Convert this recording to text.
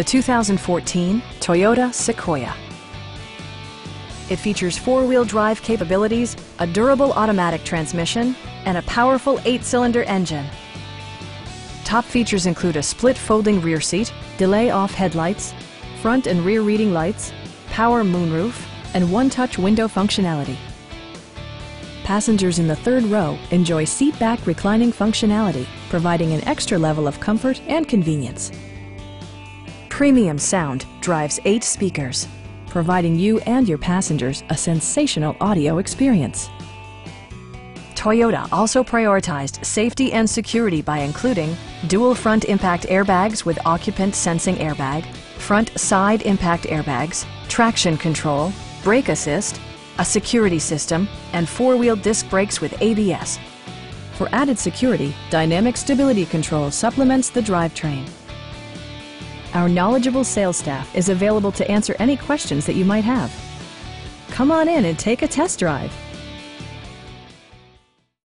the 2014 Toyota Sequoia. It features four-wheel drive capabilities, a durable automatic transmission, and a powerful eight-cylinder engine. Top features include a split folding rear seat, delay-off headlights, front and rear reading lights, power moonroof, and one-touch window functionality. Passengers in the third row enjoy seat-back reclining functionality, providing an extra level of comfort and convenience. Premium sound drives eight speakers, providing you and your passengers a sensational audio experience. Toyota also prioritized safety and security by including dual front impact airbags with occupant sensing airbag, front side impact airbags, traction control, brake assist, a security system, and four-wheel disc brakes with ABS. For added security, Dynamic Stability Control supplements the drivetrain. Our knowledgeable sales staff is available to answer any questions that you might have. Come on in and take a test drive.